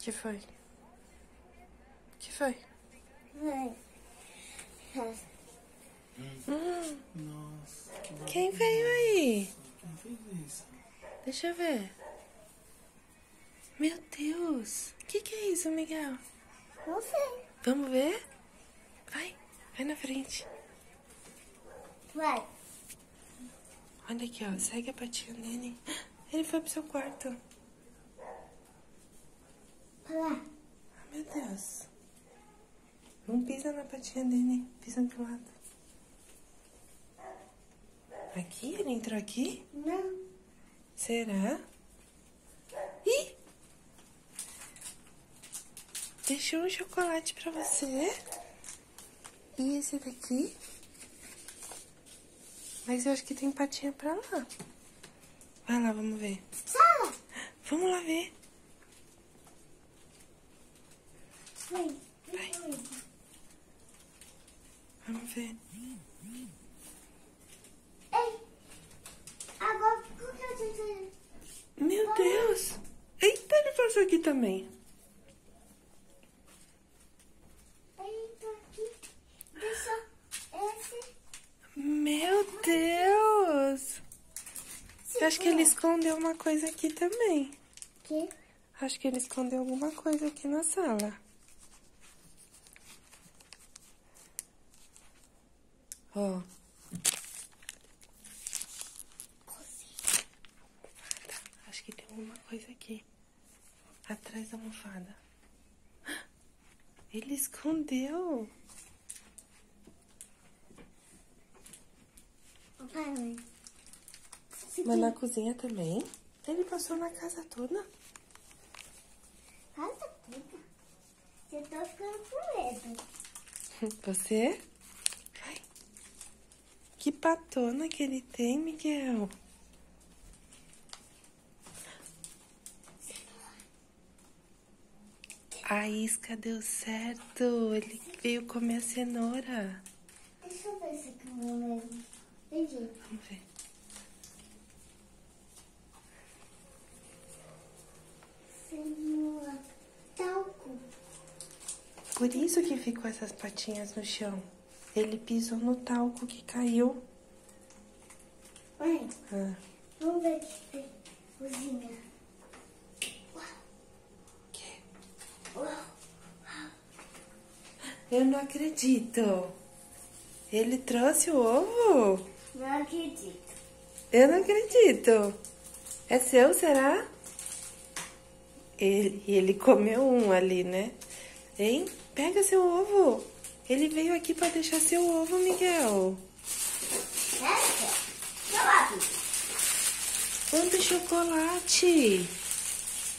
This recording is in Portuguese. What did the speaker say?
que foi? que foi? Mãe. Hum, Nossa, que quem veio aí? Quem fez isso? Deixa eu ver. Meu Deus. O que, que é isso, Miguel? Não sei. Vamos ver? Vai, vai na frente. Vai. Olha aqui, ó. Segue a patinha dele. Ele foi pro seu quarto. Vai lá. Ah, meu Deus. Não pisa na patinha dele. Pisa do lado. Aqui? Ele entrou aqui? Não. Será? Ih! Deixou um chocolate pra você. E esse daqui? Mas eu acho que tem patinha pra lá. Vai lá, vamos ver. Sala. Vamos lá ver. Vem. Vai. Vamos ver. Ei. Agora, por que eu te Meu Deus! Eita, ele passou aqui também. Eita, aqui. Deixa esse. Meu Deus! Eu acho que ele escondeu uma coisa aqui também. Que? Acho que ele escondeu alguma coisa aqui na sala. Ó. Almofada. Acho que tem alguma coisa aqui. Atrás da almofada. Ele escondeu. Vai, mãe. Mas na cozinha também. Ele passou na casa toda. Casa puta. Você tá ficando com medo. Você? Que patona que ele tem, Miguel. A isca deu certo. Ele veio comer a cenoura. Deixa eu ver se aqui é o meu mesmo. Entendi. Vamos ver. Cenoura. Talco. Por isso que ficou essas patinhas no chão. Ele pisou no talco que caiu. Mãe, Ah, vamos ver o que tem. Cozinha. que? Eu não acredito. Ele trouxe o ovo? Não acredito. Eu não acredito. É seu, será? Ele, ele comeu um ali, né? Hein? Pega seu ovo. Ele veio aqui pra deixar seu ovo, Miguel. Essa? Chocolate. Onde chocolate?